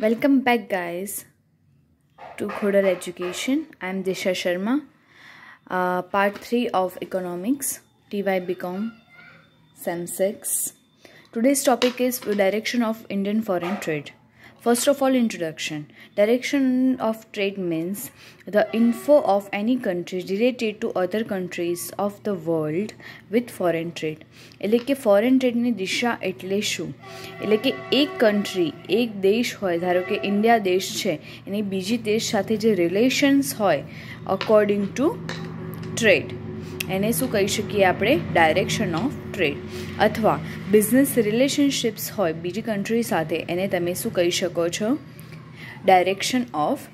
Welcome back, guys, to Khodar Education. I'm Disha Sharma, uh, part 3 of Economics, TY BCom, SEM 6. Today's topic is Direction of Indian Foreign Trade. First of all, introduction. Direction of trade means the info of any country related to other countries of the world with foreign trade. એટલે કે foreign ટ્રેડની દિશા એટલે શું એટલે કે એક country એક દેશ હોય ધારો કે ઇન્ડિયા દેશ છે એની બીજી દેશ સાથે જે રિલેશન્સ હોય અકોર્ડિંગ ટુ ટ્રેડ એને શું કહી શકીએ આપણે? ડાયરેક્શન ઓફ ટ્રેડ અથવા બિઝનેસ રિલેશનશિપ્સ હોય, બીજી કન્ટ્રી સાથે એને તમે શું કહી શકો છો? ડાયરેક્શન ઓફ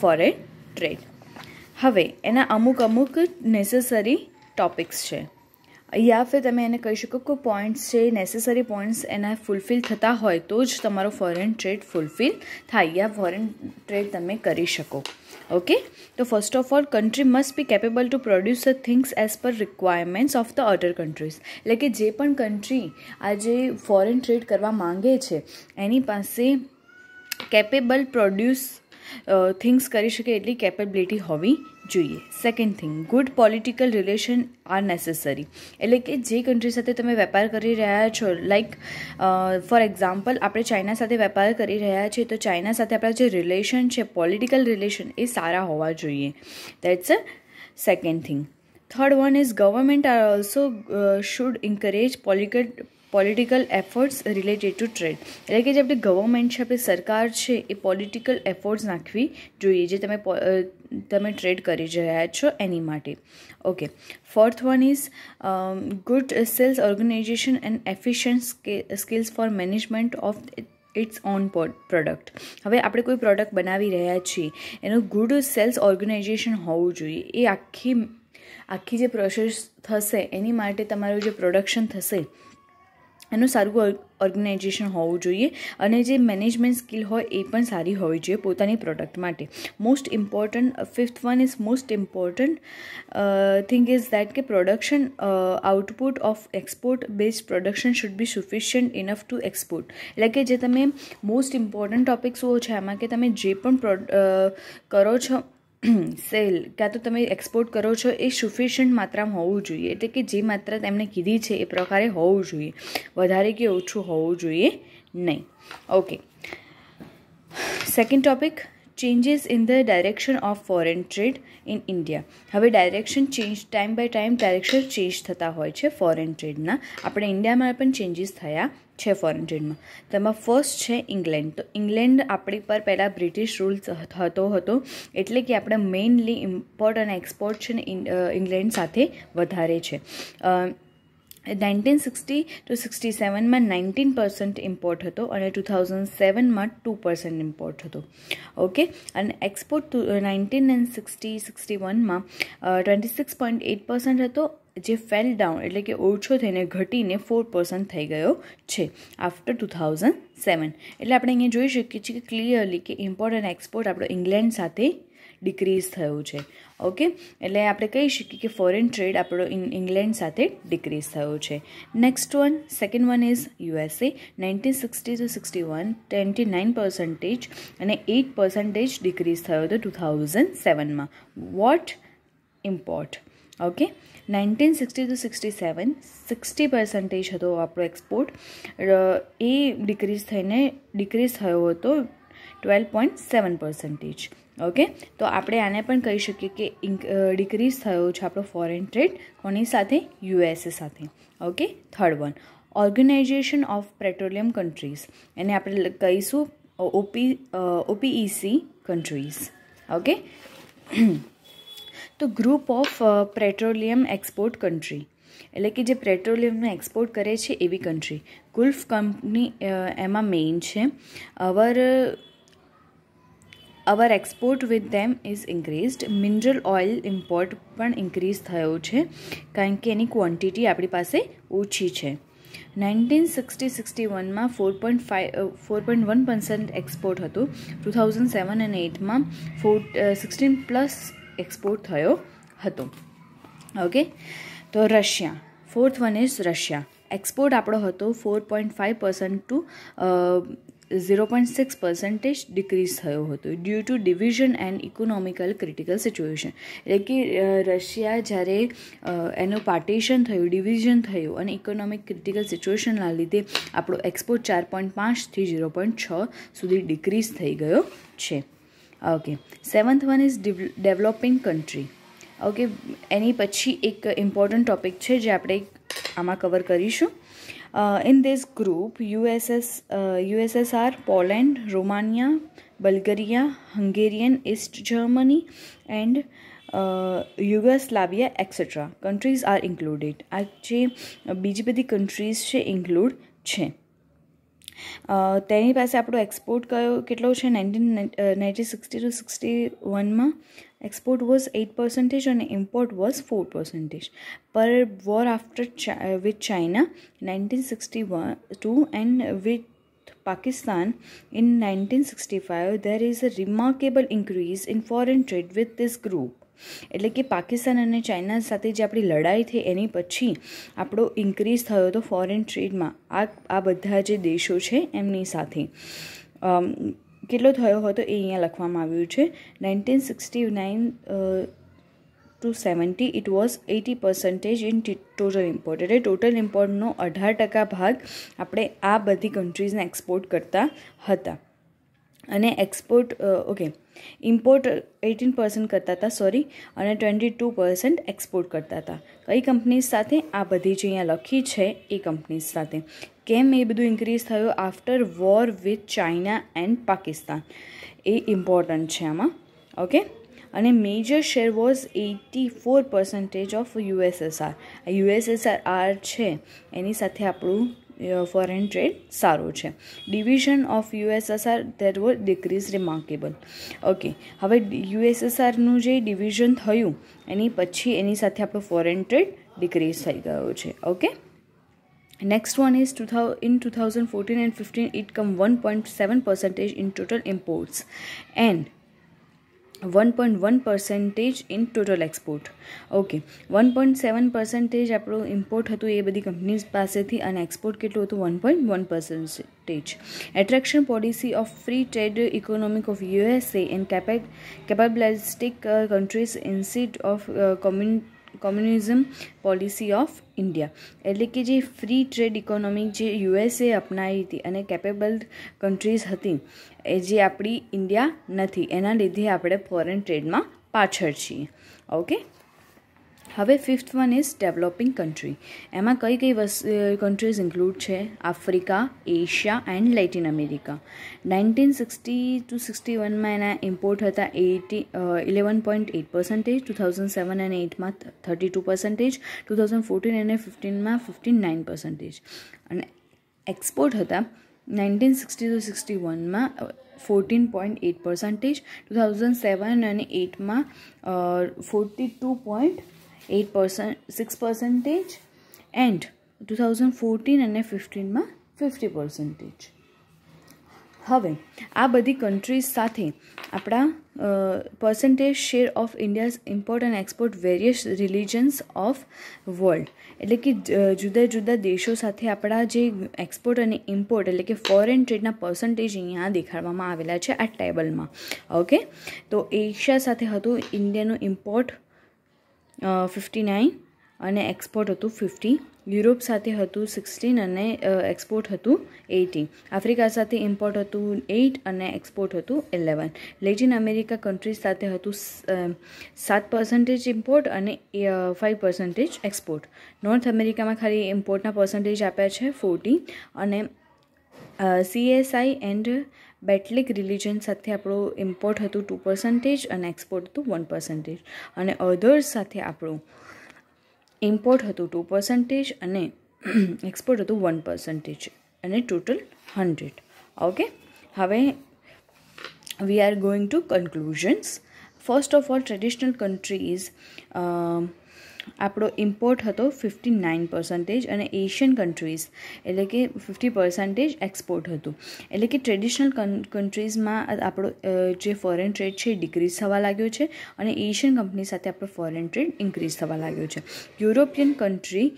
ફોરેન ટ્રેડ હવે એના અમુક અમુક નેસેસરી ટોપિક્સ છે. યા ફિર તમે એને કહી શકો કે પોઈન્ટ્સ છે નેસેસરી પોઈન્ટ્સ એના ફૂલફિલ થતા હોય તો જ તમારો ફોરેન ટ્રેડ ફૂલફિલ થાય યા ફોરેન ટ્રેડ તમે કરી શકો. ઓકે તો first of all country must be capable to produce a things as per requirements of the other countries એટલે કે જે પણ કન્ટ્રી આજે ફોરેન ટ્રેડ કરવા માંગે છે, એની પાસે કેપેબલ પ્રોડ્યુસ થિંગ્સ કરી શકે એટલી કેપેબિલિટી હોવી જોઈએ. Second thing good political relation are necessary એટલે કે જે કન્ટ્રી સાથે તમે વેપાર કરી રહ્યા છો લાઈક ફોર એક્ઝામ્પલ આપણે ચાઇના સાથે વેપાર કરી રહ્યા છીએ, તો ચાઇના સાથે આપણા જે રિલેશન છે પોલિટિકલ રિલેશન એ સારા હોવા જોઈએ. That's a second thing third one is government are also should encourage political political efforts related to trade એટલે કે જે આપણી ગવર્મેન્ટ છે, આપણી સરકાર છે, એ પોલિટિકલ એફર્ટ્સ નાખવી જોઈએ, જે તમે તમે ટ્રેડ કરી રહ્યા છો એની માટે. Okay fourth one is good sales organisation and efficient skills for management of its own product હવે આપણે કોઈ પ્રોડક્ટ બનાવી રહ્યા છીએ, એનું ગુડ સેલ્સ ઓર્ગેનાઇઝેશન હોવું જોઈએ. એ આખી આખી જે પ્રોસેસ થશે, એની માટે તમારું જે પ્રોડક્શન થશે એનું સારું ઓર્ગેનાઇઝેશન હોવું જોઈએ અને જે મેનેજમેન્ટ સ્કિલ હોય એ પણ સારી હોવી જોઈએ પોતાની પ્રોડક્ટ માટે. Most important fifth one is most important thing is that કે production output of export base production should be sufficient enough to export એટલે કે જે તમે મોસ્ટ ઇમ્પોર્ટન્ટ ટોપિક શું છે એમાં કે તમે જે પણ કરો છો સેલ ક્યાં તો તમે એક્સપોર્ટ કરો છો એ સફિશિયન્ટ માત્રામાં હોવું જોઈએ. એટલે કે જે માત્રા તેમણે કીધી છે એ પ્રકારે હોવું જોઈએ. વધારે કે ઓછું હોવું જોઈએ નહીં. Okay second topic changes in the direction of foreign trade in India હવે direction change time by time direction change થતા હોય છે ફોરેન ટ્રેડના આપણે ઇન્ડિયામાં પણ ચેન્જીસ થયા છે ફોરેન ટ્રેડમાં તેમાં ફર્સ્ટ છે ઇંગ્લેન્ડ. તો ઇંગ્લેન્ડ આપણી પર પહેલાં બ્રિટિશ રૂલ થતો હતો, એટલે કે આપણે મેઇનલી ઇમ્પોર્ટ અને એક્સપોર્ટ છે ને ઇંગ્લેન્ડ સાથે વધારે છે. નાઇન્ટીન સિક્સટી ટુ સિક્સટી સેવનમાં નાઇન્ટીન પર્સન્ટ ઇમ્પોર્ટ હતો અને ટુ થાઉઝન્ડ સેવનમાં ટુ પર્સન્ટ ઇમ્પોર્ટ હતો. ઓકે? અને export nineteen and sixty sixty વનમાં twenty six point eight percent હતો, જે ફેલ ડાઉન એટલે કે ઓછો થઈને ઘટીને ફોર પર્સન્ટ થઈ ગયો છે આફ્ટર ટુ થાઉઝન્ડ સેવન. એટલે આપણે અહીંયા જોઈ શકીએ છીએ કે ક્લિયરલી કે ઇમ્પોર્ટ અને એક્સપોર્ટ આપણો ઇંગ્લેન્ડ સાથે ડિક્રીઝ થયું છે. ઓકે એટલે આપણે કહી શકીએ કે ફોરેન ટ્રેડ આપણો ઇંગ્લેન્ડ સાથે ડિક્રીઝ થયો છે. Next one second one is USA nineteen sixty two sixty one twenty nine percentage અને એઇટ પર્સન્ટેજ ડિક્રીઝ થયો હતો two thousand સેવનમાં what import okay nineteen sixty two sixty seven sixty percentage હતો આપણો export એ decrease થઈને decrease થયો હતો twelve point seven percentage okay તો આપણે આને પણ કહી શકીએ કે ડિક્રીઝ થયો છે આપણો ફોરેન ટ્રેડ કોની સાથે? યુએસએ સાથે. Okay third one organisation of petroleum countries એને આપણે કહીશું ઓપી ઓપીઈસી કન્ટ્રીઝ ઓકે તો group of petroleum export country એટલે કે જે પેટ્રોલિયમને એક્સપોર્ટ કરે છે એવી કન્ટ્રી ગુલ્ફ કંપની એમાં મેઇન છે. Our our export with them is increased mineral oil import પણ ઇન્ક્રીઝ થયો છે, કારણ કે એની ક્વોન્ટિટી આપણી પાસે ઓછી છે. નાઇન્ટીન સિક્સટી સિક્સટી વનમાં four point five four point one percent export હતું. ટુ થાઉઝન્ડ સેવન અને એટમાં ફોર સિક્સટીન પ્લસ એક્સપોર્ટ થયો હતો. ઓકે તો Russia fourth one is Russia. Export આપણો હતો four point five percent two zero point six percentage decrease થયો હતો due to division and economical critical situation એટલે કે રશિયા જ્યારે એનું પાર્ટીશન થયું ડિવિઝન થયું અને ઇકોનોમિક ક્રિટિકલ સિચ્યુએશનના લીધે આપણો એક્સપોર્ટ ચાર પોઈન્ટ પાંચથી ઝીરો પોઈન્ટ છ સુધી ડિક્રીઝ થઈ ગયો છે. Okay seventh one is developing country okay એની પછી એક ઇમ્પોર્ટન્ટ ટોપિક છે જે આપણે આમાં કવર કરીશું. In this group, USS, uh, USSR, Poland, Romania, Bulgaria, Hungarian, East Germany, and uh, Yugoslavia, etc. countries are included. આ જે બીજી બધી કન્ટ્રીઝ છે ઇન્ક્લુડ છે તેની પાસે આપણો એક્સપોર્ટ કયો કેટલો છે nineteen nineteen sixty two sixty વનમાં export was 8% and import was 4%. Per war after Ch- with China 1962 and with Pakistan in 1965 there is a remarkable increase in foreign trade with this group એટલે કે પાકિસ્તાન અને China સાથે જે આપણી લડાઈ થઈ એની પછી આપણો ઇન્ક્રીઝ થયો હતો ફોરેન ટ્રેડમાં આ આ બધા જે દેશો છે એમની સાથે કેટલો થયો હતો એ અહીંયા લખવામાં આવ્યું છે. Nineteen sixty nine two seventy it was eighty percentage in total import એટલે ટોટલ ઇમ્પોર્ટનો અઢાર ટકા ભાગ આપણે આ બધી કન્ટ્રીઝને એક્સપોર્ટ કરતા હતા. અને export okay import eighteen percent કરતા હતા સોરી અને ટ્વેન્ટી ટુ પર્સન્ટ એક્સપોર્ટ કરતા હતા. કઈ કંપનીઝ સાથે? આ બધી જે અહીંયા લખી છે એ કંપનીઝ સાથે. કેમ એ બધું ઇન્ક્રીઝ થયું after war with China and Pakistan A important છે આમાં ઓકે અને major share was eighty four percentage of USSR USSR are છે, એની સાથે આપણું ફોરેન ટ્રેડ સારું છે. Division of USSR that war decrease remarkable okay હવે યુએસએસઆરનું જે ડિવિઝન થયું, એની પછી એની સાથે આપણો ફોરેન ટ્રેડ ડિક્રીઝ થઈ ગયો છે okay Next one is 2000, in 2014 and 15 it come 1.7 percentage in total imports and 1.1 percentage in total export. Okay one point seven percentage આપણું ઇમ્પોર્ટ હતું એ બધી કંપનીઝ પાસેથી અને એક્સપોર્ટ કેટલું હતું? One point one percentage attraction policy of free trade economic of USA and cape capitalistic countries instead of commune communism policy of India એટલે કે જે ફ્રી ટ્રેડ ઇકોનોમી જે યુએસએ અપનાવી હતી અને કેપેબલ કન્ટ્રીઝ હતી, એ જે આપણી ઇન્ડિયા નથી. એના લીધે આપણે ફોરેન ટ્રેડમાં પાછળ છીએ. ઓકે હવે fifth one is developing country એમાં કઈ કઈ કન્ટ્રીઝ ઇન્ક્લુડ છે? Africa, Asia and Latin America nineteen sixty two sixty વનમાં એના ઇમ્પોર્ટ હતા eighty eleven point eight percentage two thousand seven અને એટમાં thirty two percentage two thousand fourteen અને ફિફ્ટીનમાં ફિફ્ટીન નાઇન પર્સન્ટેજ અને એક્સપોર્ટ હતા નાઇન્ટીન સિક્સટી ટુ સિક્સટી વનમાં fourteen point eight percentage two thousand seven અને એટમાં forty two point eight percent six percentage and two thousand fourteen અને ફિફ્ટીનમાં fifty percentage હવે, આ બધી કન્ટ્રીઝ સાથે આપણા percentage share of India's import and export various religions of world એટલે કે જુદા જુદા દેશો સાથે આપણા જે એક્સપોર્ટ અને ઇમ્પોર્ટ એટલે કે ફોરેન ટ્રેડના પર્સન્ટેજ અહીંયા દેખાડવામાં આવેલા છે આ ટેબલમાં ઓકે તો એશિયા સાથે હતું ઇન્ડિયાનું ઇમ્પોર્ટ ફિફ્ટી નાઇન અને એક્સપોર્ટ હતું ફિફ્ટી યુરોપ સાથે હતું સિક્સટીન અને એક્સપોર્ટ હતું એટીન આફ્રિકા સાથે ઇમ્પોર્ટ હતું એઇટ અને એક્સપોર્ટ હતું ઇલેવન લેટિન અમેરિકા કન્ટ્રીઝ સાથે હતું સાત પર્સન્ટેજ ઇમ્પોર્ટ અને ફાઇવ પર્સન્ટેજ એક્સપોર્ટ નોર્થ અમેરિકામાં ખાલી ઇમ્પોર્ટના પર્સન્ટેજ આપ્યા છે ફોર્ટી અને સીએસઆઈ એન્ડ બેટલિક રિલિજન સાથે આપણું ઇમ્પોર્ટ હતું ટુ પર્સન્ટેજ અને એક્સપોર્ટ હતું વન પર્સન્ટેજ અને અધર્સ સાથે આપણું ઇમ્પોર્ટ હતું ટુ પર્સન્ટેજ અને એક્સપોર્ટ હતું વન પર્સન્ટેજ અને ટોટલ હંડ્રેડ ઓકે હવે we are going to conclusions first of all traditional countries આપણો ઇમ્પોર્ટ હતો ફિફ્ટી નાઇન પર્સન્ટેજ અને એશિયન કન્ટ્રીઝ એટલે કે ફિફ્ટી પર્સન્ટેજ એક્સપોર્ટ હતું. એટલે કે ટ્રેડિશનલ કન્ટ્રીઝમાં આપણો જે ફોરેન ટ્રેડ છે એ ડિક્રીઝ થવા લાગ્યો છે અને એશિયન કંપની સાથે આપણો ફોરેન ટ્રેડ ઇન્ક્રીઝ થવા લાગ્યો છે. European country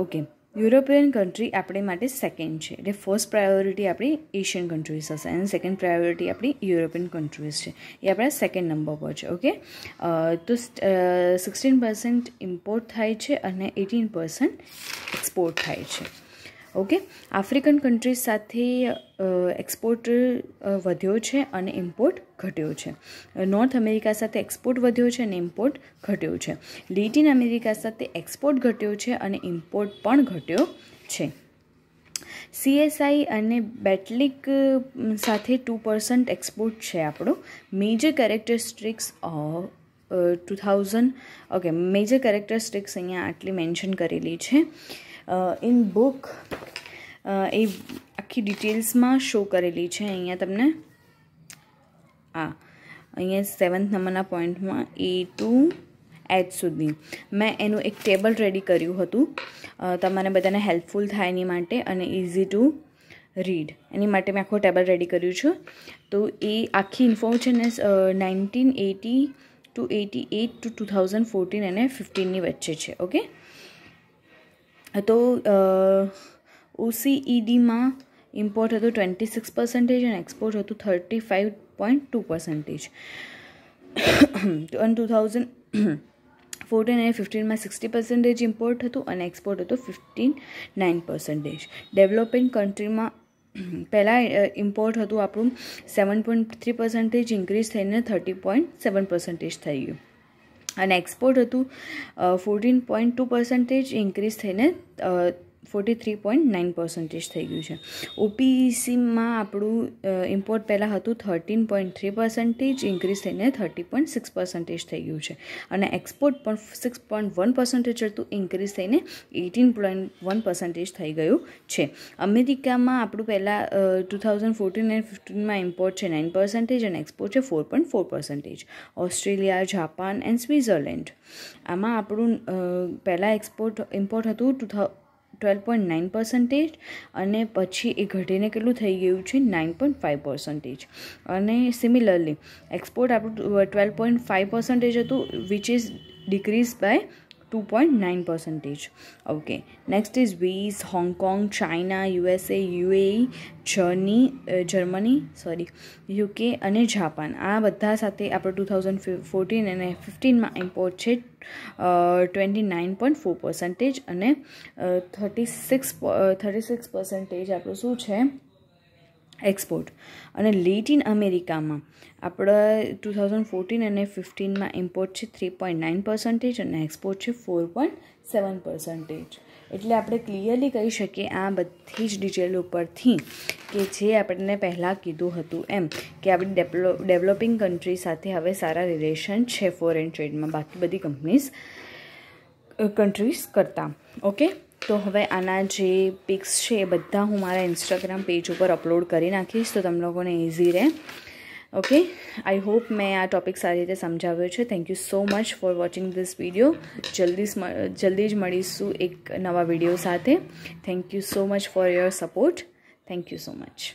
okay European country આપણી માટે સેકન્ડ છે. એટલે ફર્સ્ટ પ્રાયોરિટી આપણી એશિયન કન્ટ્રીઝ હશે અને સેકન્ડ પ્રાયોરિટી આપણી યુરોપિયન કન્ટ્રીઝ છે. એ આપણા સેકન્ડ નંબર પર છે ઓકે તો સિક્સટીન પર્સન્ટ ઇમ્પોર્ટ થાય છે અને એટીન પર્સન્ટ એક્સપોર્ટ થાય છે. ઓકે આફ્રિકન કન્ટ્રીઝ સાથે એક્સપોર્ટ વધ્યો છે અને ઇમ્પોર્ટ ઘટ્યો છે. નોર્થ અમેરિકા સાથે એક્સપોર્ટ વધ્યો છે અને ઇમ્પોર્ટ ઘટ્યો છે. લેટિન અમેરિકા સાથે એક્સપોર્ટ ઘટ્યો છે અને ઇમ્પોર્ટ પણ ઘટ્યો છે. સીએસઆઈ અને બેટલિક સાથે ટુ પર્સન્ટ એક્સપોર્ટ છે આપણો. Major characteristics two thousand okay major characteristics અહીંયા આટલી મેન્શન કરેલી છે. ઇન બુક એ આખી ડિટેલ્સમાં શો કરેલી છે. અહીંયા તમને, આ, અહીંયા સેવન્થ નંબરના પોઈન્ટમાં એ ટુ એચ સુધી. મેં એનું એક ટેબલ રેડી કર્યું હતું. તમારે બધાને હેલ્પફુલ થાય એની માટે અને ઇઝી ટુ રીડ એની માટે મેં આખો ટેબલ રેડી કર્યું છું. તો એ આખી ઇન્ફો છે ને nineteen eighty two eighty eight two two thousand fourteen અને ફિફ્ટીનની વચ્ચે છે ઓકે તો ઓસીઈડીમાં ઇમ્પોર્ટ હતું ટ્વેન્ટી સિક્સ પર્સન્ટેજ અને એક્સપોર્ટ હતું thirty five point two percentage અને ટુ થાઉઝન્ડ ફોર્ટીન અને ફિફ્ટીનમાં સિક્સટી પર્સન્ટેજ ઇમ્પોર્ટ હતું અને એક્સપોર્ટ હતું ફિફ્ટીન નાઇન પર્સન્ટેજ ડેવલપિંગ કન્ટ્રીમાં પહેલાં ઇમ્પોર્ટ હતું આપણું seven point three percentage increase થઈને થર્ટી પોઈન્ટ સેવન પર્સન્ટેજ થઈ ગયું. અને એક્સપોર્ટ હતું fourteen point two percentage increase થઈને forty three point nine percentage થઈ ગયું છે ઓપીસીમાં આપણું ઇમ્પોર્ટ પહેલાં હતું thirteen point three percentage increase થઈને થર્ટી પોઈન્ટ સિક્સ પર્સન્ટેજ થઈ ગયું છે. અને એક્સપોર્ટ પણ સિક્સ પોઈન્ટ વન પર્સન્ટેજ હતું ઇન્ક્રીઝ થઈને એટીન પોઈન્ટ વન પર્સન્ટેજ થઈ ગયું છે. અમેરિકામાં આપણું પહેલાં ટુ થાઉઝન્ડ ફોર્ટીન એન્ડ ફિફ્ટીનમાં ઇમ્પોર્ટ છે નાઇન પર્સન્ટેજ અને એક્સપોર્ટ છે four point four percentage Australia, Japan and Switzerland. આમાં આપણું પહેલાં એક્સપોર્ટ ઇમ્પોર્ટ હતું two થાઉ twelve point nine percentage અને પછી એ ઘટીને કેટલું થઈ ગયું છે nine point five percentage and similarly export આપણું ટ્વેલ્વ પોઈન્ટ ફાઇવ પર્સન્ટેજ હતું which is decrease by two point nine next next is viz Hong Kong China USA UAE journey Germany sorry UK અને Japan આ બધા સાથે આપણે two thousand fourteen અને ફિફ્ટીનમાં import છે twenty nine point four percentage અને thirty six thirty six percentage આપણું શું છે? એક્સપોર્ટ. અને લેટિન અમેરિકામાં આપણા ટુ થાઉઝન્ડ ફોર્ટીન અને ફિફ્ટીનમાં ઇમ્પોર્ટ છે થ્રી પોઈન્ટ નાઇન પર્સન્ટેજ અને એક્સપોર્ટ છે ફોર પોઈન્ટ સેવન પર્સન્ટેજ. એટલે આપણે ક્લિયરલી કહી શકીએ આ બધી જ ડિટેલ ઉપરથી કે જે આપણને પહેલાં કીધું હતું એમ કે આપણી ડેવલો ડેવલપિંગ કન્ટ્રી સાથે હવે સારા રિલેશન છે ફોરેન ટ્રેડમાં બાકી બધી કંપનીઝ કન્ટ્રીઝ કરતાં. ઓકે? તો હવે આના જે પિક્સ છે એ બધા હું મારા ઇન્સ્ટાગ્રામ પેજ ઉપર અપલોડ કરી નાખીશ, તો તમને લોકોને ઇઝી રહે. ઓકે આઈ હોપ મેં આ ટોપિક સારી રીતે સમજાવ્યો છે. Thank you so much for watching this video જલ્દી જલ્દી જ મળીશું એક નવા વીડિયો સાથે. Thank you so much for your support thank you so much